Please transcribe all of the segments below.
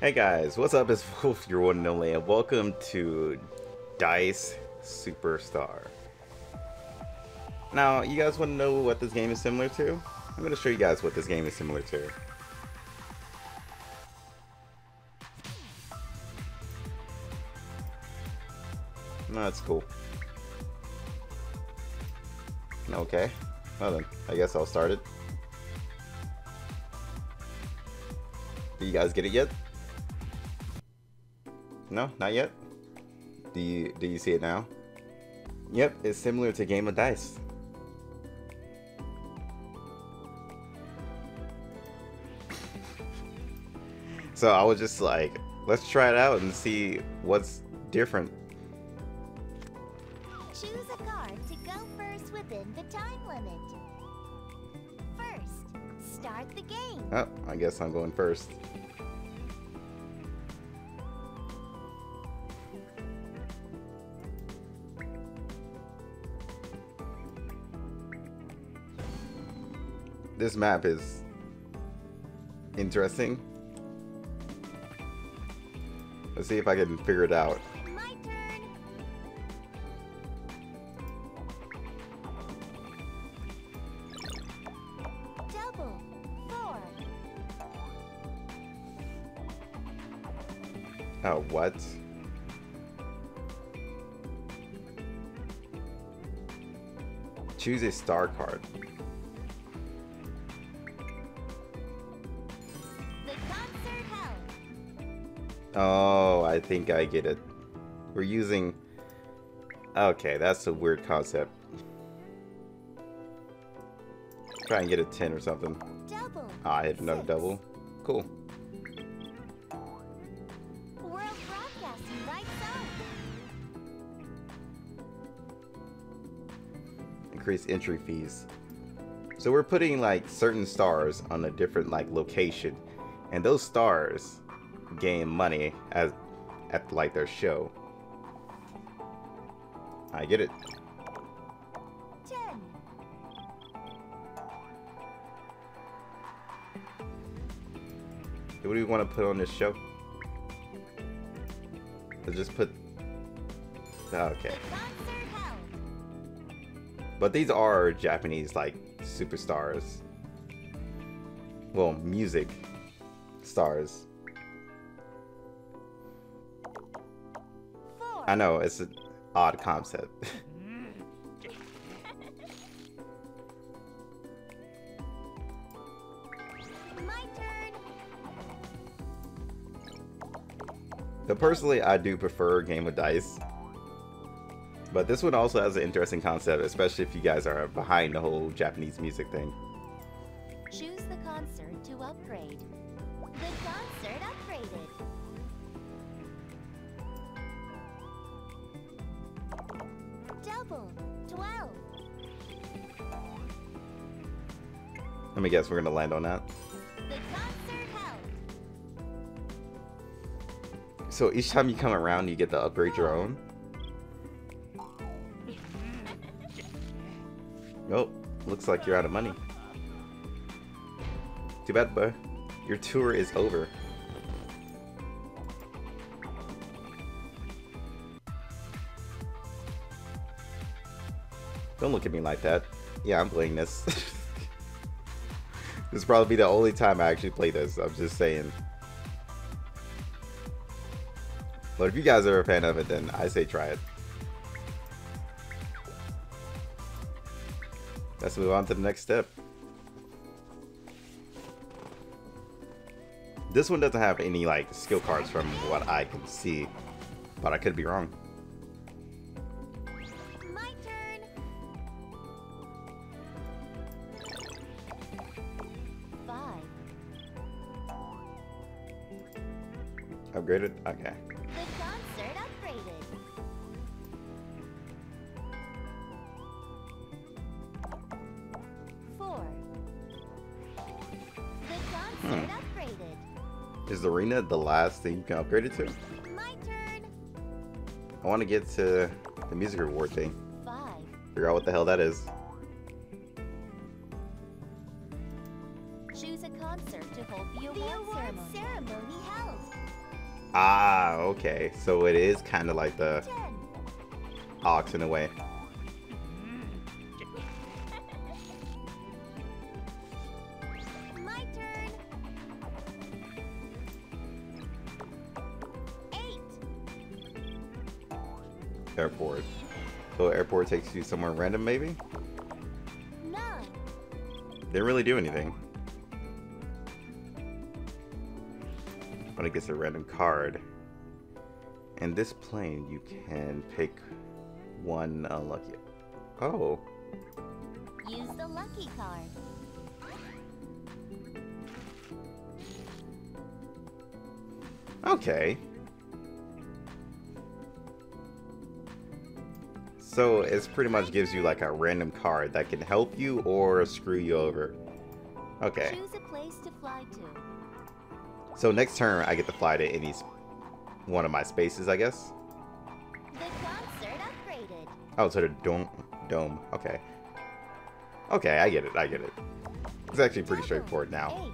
Hey guys, what's up? It's Volf, your one and only, and welcome to Dice Superstar. Now, you guys want to know what this game is similar to? I'm going to show you guys what this game is similar to. No, that's cool. Okay. Well then, I guess I'll start it. Do you guys get it yet? No, not yet. Do you do you see it now? Yep, it's similar to Game of Dice. so I was just like, let's try it out and see what's different. Choose a card to go first within the time limit. First, start the game. Oh, I guess I'm going first. This map is interesting. Let's see if I can figure it out. My turn. Double. Four. Oh, what? Choose a star card. Oh, I think I get it. We're using... Okay, that's a weird concept. Try and get a 10 or something. Double. Ah, I hit another Six. double. Cool. World Broadcasting Rights Increase entry fees. So we're putting like certain stars on a different like location. And those stars gain money as at like their show. I get it. What do we want to put on this show? Let's just put. Oh, okay. Concert held. But these are Japanese, like, superstars. Well, music stars. I know, it's an odd concept. But personally, I do prefer Game of Dice. But this one also has an interesting concept, especially if you guys are behind the whole Japanese music thing. Choose the concert to upgrade. The concert upgraded. Double. Twelve. Let me guess, we're gonna land on that. The. So each time you come around, you get to upgrade your own. Oh, looks like you're out of money. Too bad, bud. Your tour is over. Don't look at me like that. Yeah, I'm playing this. this is probably be the only time I actually play this. I'm just saying. But if you guys are a fan of it, then I say try it. Let's move on to the next step. This one doesn't have any like skill cards from what I can see, but I could be wrong. Upgraded? Okay. The concert upgraded. Four. The concert Hmm. upgraded. Is the arena the last thing you can upgrade it to? My turn. I want to get to the music reward thing. Five. Figure out what the hell that is. Okay. So it is kind of like the ox in a way. My turn. Eight. Airport. So airport takes you somewhere random, maybe? Didn't really do anything. When it gets a random card. In this plane, you can pick one uh, unlucky. Oh, Use the lucky card. okay. So it's pretty much gives you like a random card that can help you or screw you over. Okay. Choose a place to fly to. So next turn, I get to fly to any one of my spaces, I guess. The concert upgraded. Oh, to the dome. Dome. Okay. Okay, I get it. I get it. It's actually pretty straightforward now.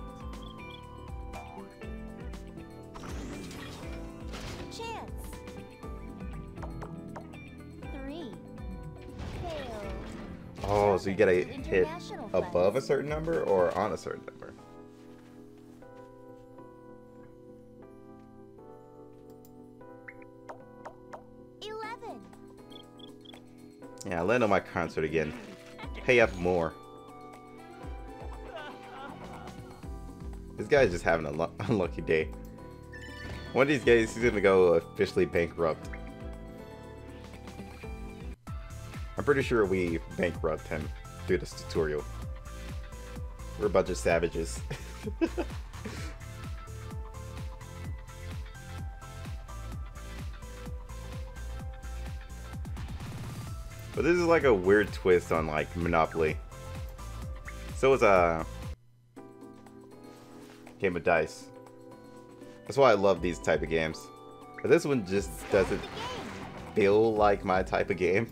Chance. Three. Fail. Oh, so you gotta Seven. hit above a certain number or on a certain number. Yeah, land on my concert again. Pay up more. This guy's just having a lu- unlucky day. One of these days, he's gonna go officially bankrupt. I'm pretty sure we bankrupt him through this tutorial. We're a bunch of savages. but this is like a weird twist on like Monopoly. So it's a uh, game of dice. That's why I love these type of games. But this one just doesn't feel like my type of game.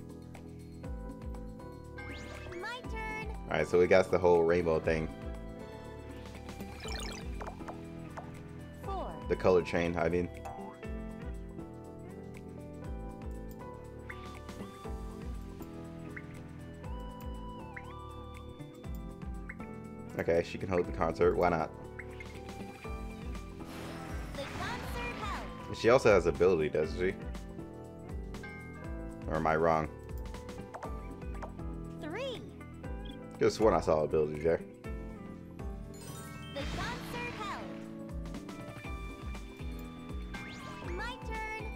Alright, so we got the whole rainbow thing. Four. The color chain, I mean. Okay, she can hold the concert. Why not? Concert. She also has ability, doesn't she? Or am I wrong? Three. Just sworn I saw ability there. The concert held. My turn.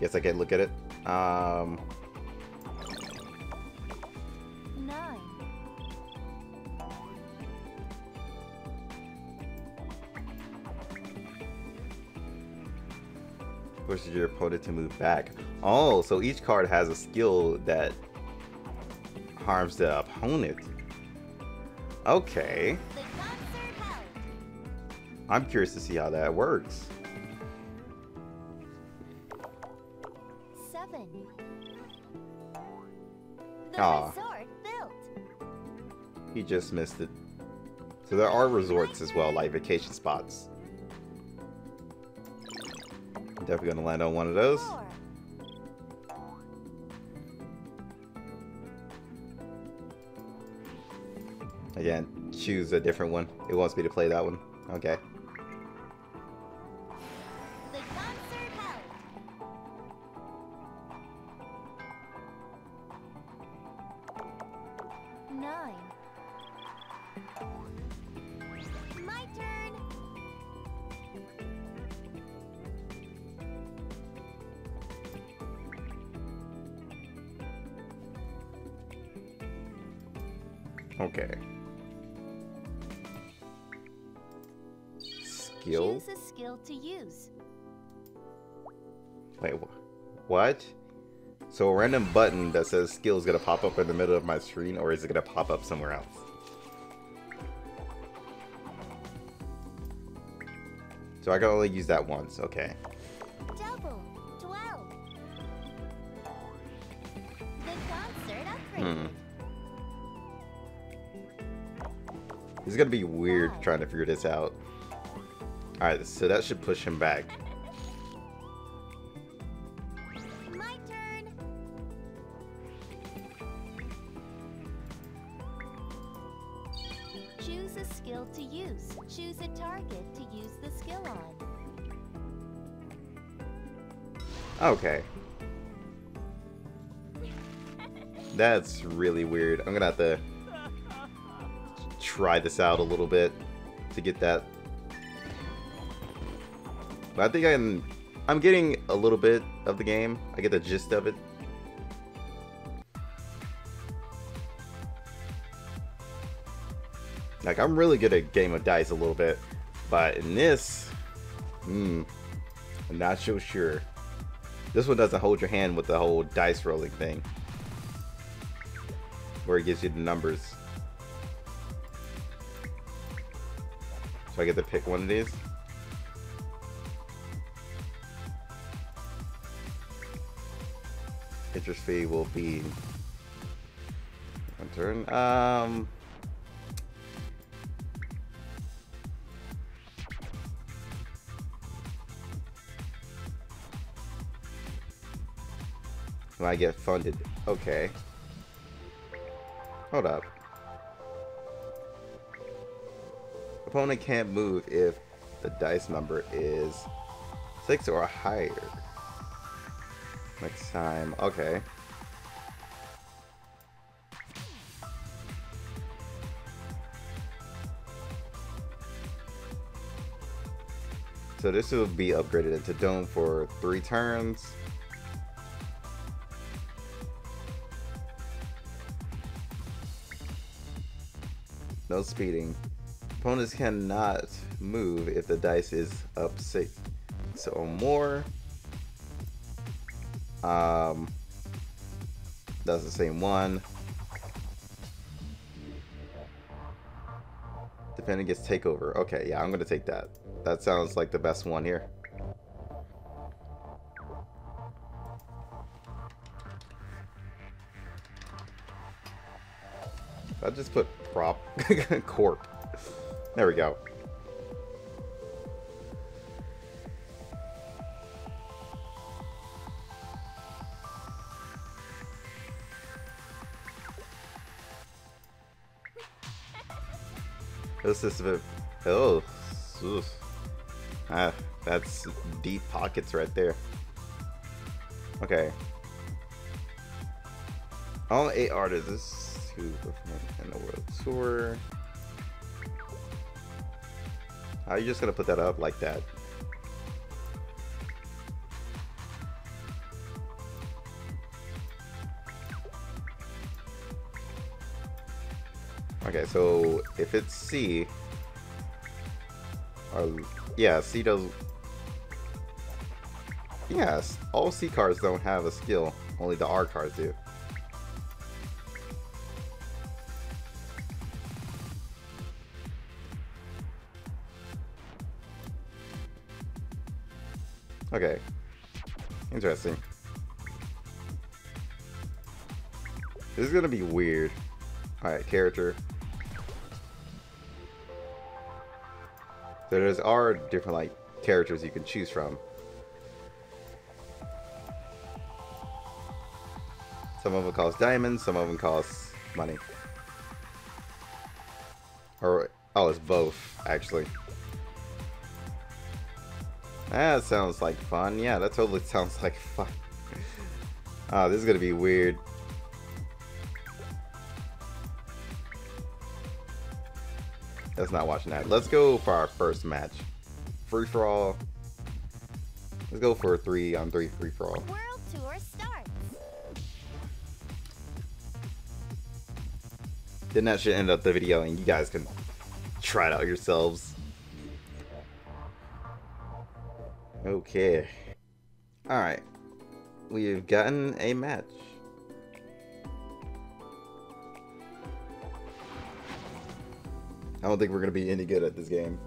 Yes, I can look at it. Um, opponent to move back. Oh, so each card has a skill that harms the opponent. Okay. The concert held. I'm curious to see how that works. Seven. The Aw. resort built. He just missed it. So there are resorts as well, like vacation spots. Definitely gonna land on one of those. Again, choose a different one. It wants me to play that one. Okay. So a random button that says skill is gonna pop up in the middle of my screen, or is it gonna pop up somewhere else? So I can only use that once, okay. Double. Twelve. The concert upgrade. Hmm. It's gonna be weird trying to figure this out. Alright, so that should push him back. Okay. That's really weird. I'm gonna have to try this out a little bit to get that. But I think I'm I'm getting a little bit of the game. I get the gist of it. Like I'm really good at game of dice a little bit, but in this, hmm, I'm not so sure. This one doesn't hold your hand with the whole dice rolling thing. Where it gives you the numbers. So I get to pick one of these. Interest fee will be one turn. Um I get funded. Okay. Hold up. Opponent can't move if the dice number is 6 or higher. Next time. Okay. So this will be upgraded into Dome for three turns. No speeding. Opponents cannot move if the dice is up six so or more. Um, that's the same one. Defending gets takeover. Okay, yeah, I'm gonna take that. That sounds like the best one here. I just put prop corp. There we go. This is a oh, oof. ah, that's deep pockets right there. Okay. All eight artists perform in the world tour. Are you just gonna put that up like that? Okay, so if it's C, or yeah, C does. Yes, all C cards don't have a skill. Only the R cards do. Okay. Interesting. This is gonna be weird. Alright, character. So there's are different like characters you can choose from. Some of them cost diamonds, some of them cost money. Or oh, it's both actually. That sounds like fun. Yeah, that totally sounds like fun. oh, this is gonna be weird. Let's not watching that. Let's go for our first match. Free for all. Let's go for a three on three free for all. World Tour starts. Then that should end up the video and you guys can try it out yourselves. Okay. Alright. We've gotten a match. I don't think we're going to be any good at this game.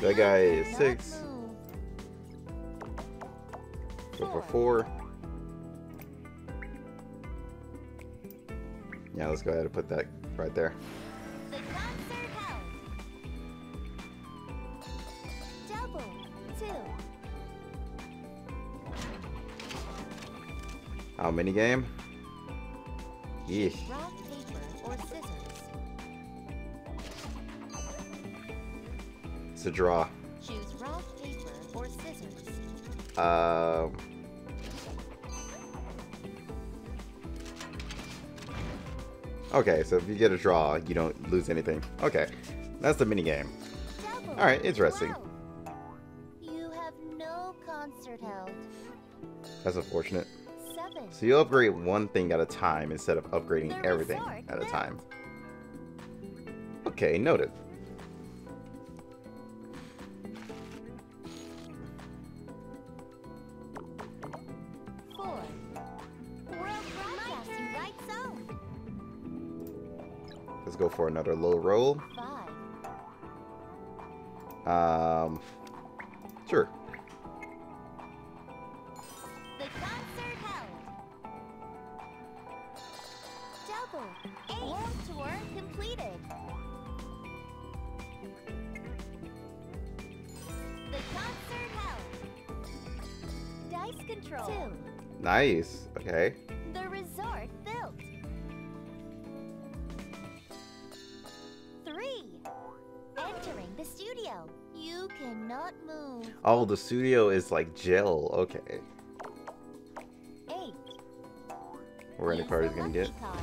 That guy is six. Go for four. Yeah, let's go ahead and put that right there. The concert held. Double two. How many game? Yeesh. A draw. Choose rock, paper, or scissors. Um. Okay, so if you get a draw, you don't lose anything. Okay, that's the mini game. All right, interesting. Wow. You have no concert held. That's unfortunate. Seven. So you upgrade one thing at a time instead of upgrading everything at a time. Okay, noted. Let's go for another low roll. Um, sure. The cannot move. Oh, the studio is like gel. Okay. Eight. Where any Use card is gonna get? card.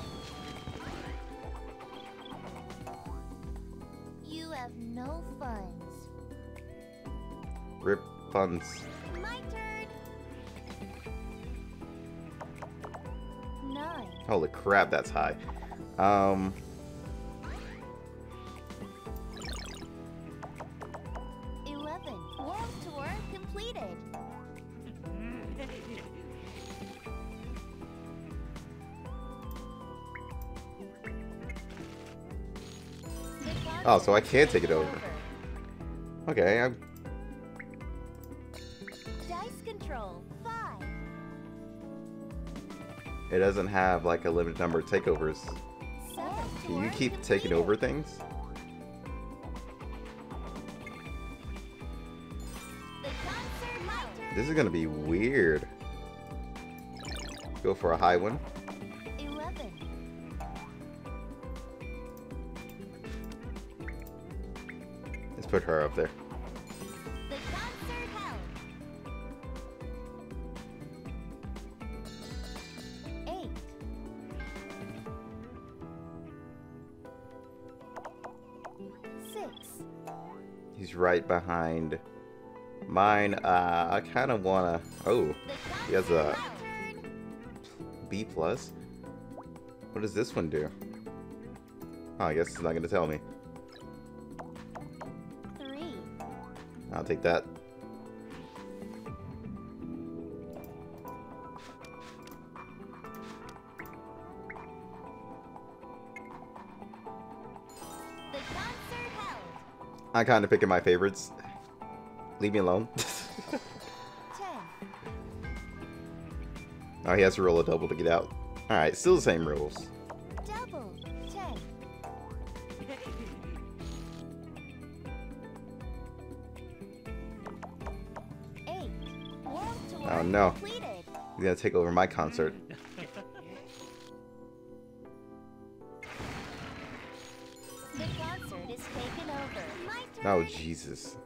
You have no funds. Rip funds. My turn. Nine. Holy crap, that's high. Um, Oh, so I can't take it over. okay. I'm... Dice control. Five. it doesn't have like a limited number of takeovers. Can you keep taking over things? The concert My turn. This is gonna be weird. Go for a high one. Put her up there. The concert held. Eight. Six. He's right behind mine. Uh, I kind of wanna. Oh, He has a- B plus. What does this one do? Oh, I guess it's not gonna tell me. I'll take that. The concert held. I'm kind of picking my favorites. Leave me alone. Oh, he has to roll a double to get out. Alright, still the same rules. No. He's gonna take over my concert. The concert is taken over. Oh, Jesus.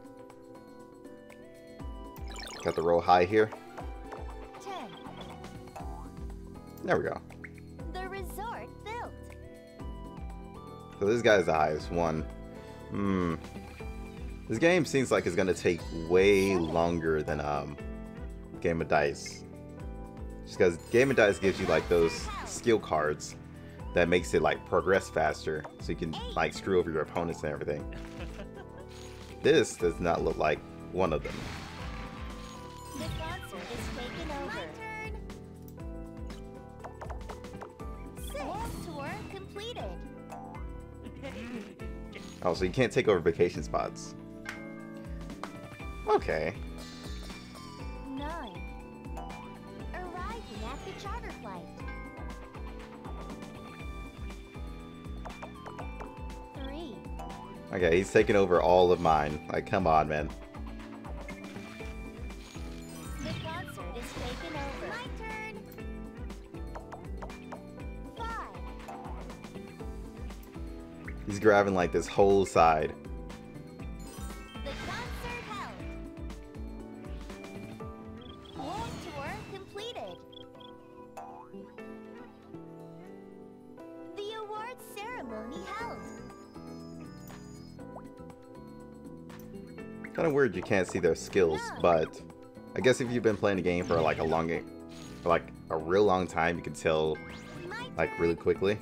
Got the roll high here. Ten. There we go. The resort built. So this guy's the highest one. Hmm. This game seems like it's gonna take way longer than um Game of Dice. Just because Game of Dice gives you like those skill cards that makes it like progress faster, so you can like screw over your opponents and everything. This does not look like one of them. The concert is taken over. My turn. Six. World tour completed. Oh, so you can't take over vacation spots. Okay. Okay, he's taking over all of mine. Like, come on, man. The concert is taken over. My turn. Five. He's grabbing like this whole side. You can't see their skills, but I guess if you've been playing the game for like a long, for like a real long time, you can tell like really quickly.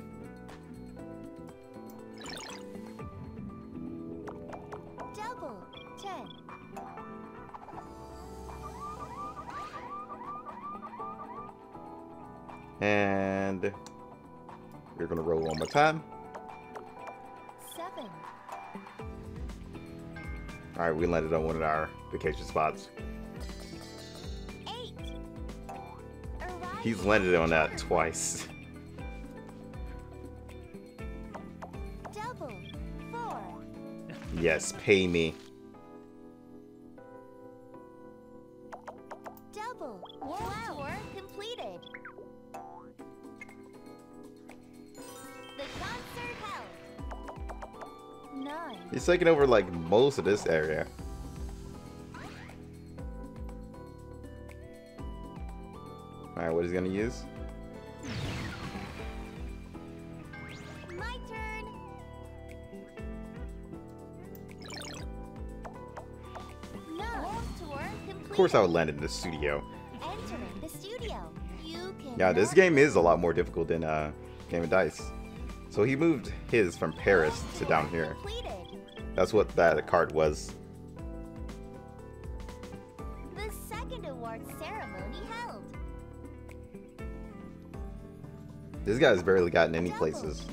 And you're gonna roll one more time. All right, we landed on one of our vacation spots. He's landed on that twice. Double. Yes, pay me. He's taking over like most of this area. Alright, what is he gonna use? My turn. No. Tour. Of course, I would land in the studio. Entering the studio. You can. Yeah, this game is a lot more difficult than uh, Game of Dice. So he moved his from Paris to down here. Completed. That's what that card was. The second award ceremony held. This guy's barely gotten any places.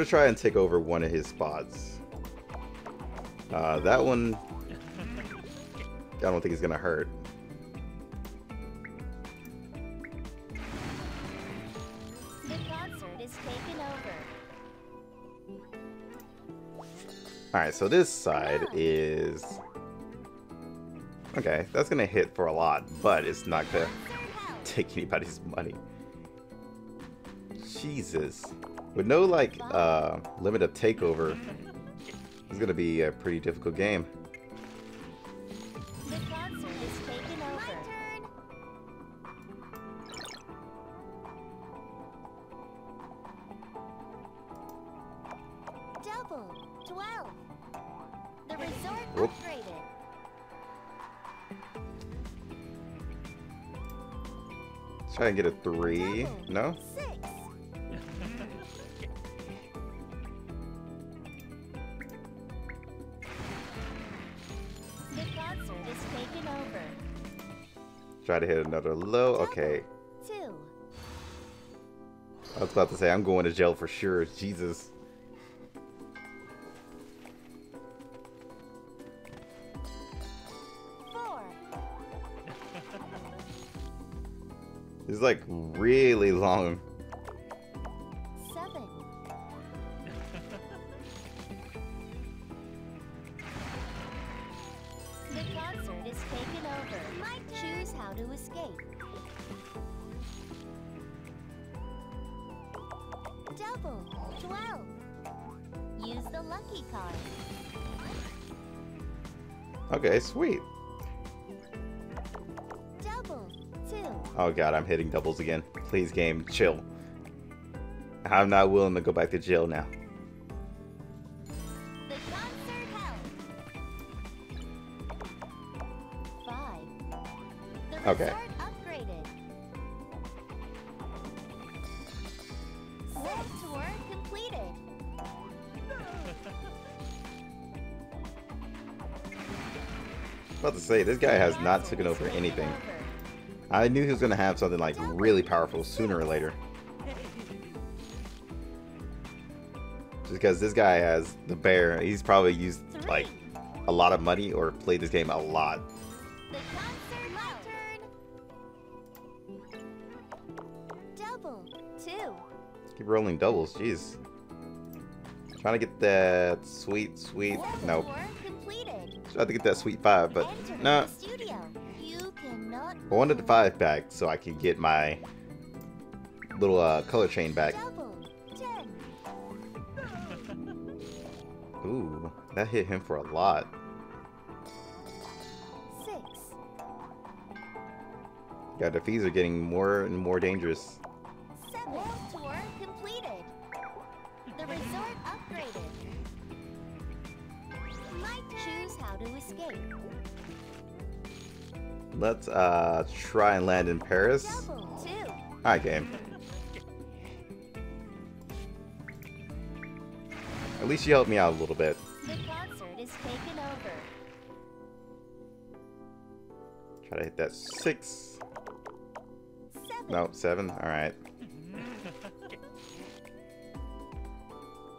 Gonna try and take over one of his spots. Uh, that one, I don't think he's gonna hurt. The concert is taken over. All right, so this side is okay. That's gonna hit for a lot, but it's not gonna take anybody's money. Jesus, with no like uh, limit of takeover, it's gonna be a pretty difficult game. The concert is taken over. My turn. Double. Twelve. The resort Whoop. upgraded. Let's try and get a three. No. Taken over. Try to hit another low. Okay. Two. I was about to say I'm going to jail for sure. Jesus. Four. This is like really long. Oh god, I'm hitting doubles again. Please, game, chill. I'm not willing to go back to jail now. Okay. About to say, this guy has not taken over anything. I knew he was going to have something like really powerful sooner or later. Just because this guy has the bear, he's probably used like a lot of money or played this game a lot. The concert my turn. Double two. Keep rolling doubles, jeez. Trying to get that sweet, sweet. Nope. Trying to get that sweet five, but no. the studio. You cannot I wanted the five back so I could get my little uh, color chain back. Ooh, that hit him for a lot. Six. Yeah, the fees are getting more and more dangerous. Seven. Tour completed. The resort upgraded. My turn. Choose how to escape. Let's uh try and land in Paris. Hi, game. At least you helped me out a little bit. The concert is taken over. Try to hit that six. Seven. No, seven. Alright.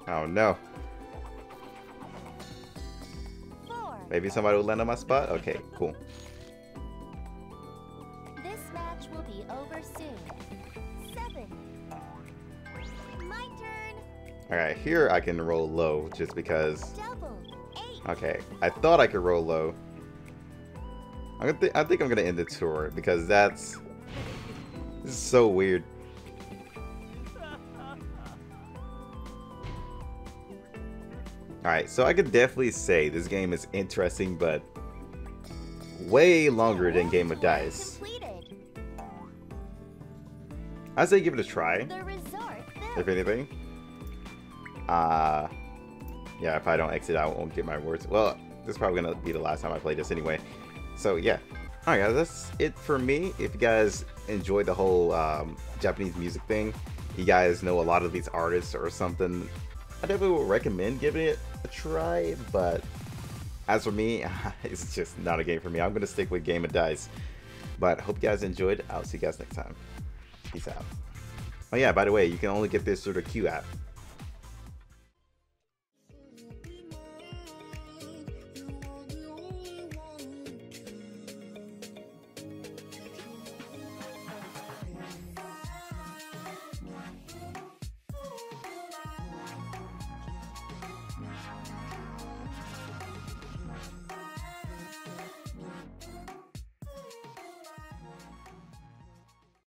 Oh no. Four. Maybe somebody will land on my spot? Okay, cool. Alright, here I can roll low just because. Okay, I thought I could roll low. I'm gonna th I think I'm gonna end the tour because that's. This is so weird. Alright, so I could definitely say this game is interesting, but way longer than Game of Dice. I say give it a try, if anything. Uh, yeah, if I don't exit, I won't get my rewards. Well, this is probably gonna be the last time I play this anyway. So yeah. Alright guys, that's it for me. If you guys enjoyed the whole um, Japanese music thing, you guys know a lot of these artists or something, I definitely would recommend giving it a try, but as for me, it's just not a game for me. I'm gonna stick with Game of Dice. But hope you guys enjoyed. I'll see you guys next time. Peace out. Oh yeah, by the way, you can only get this through the Q app.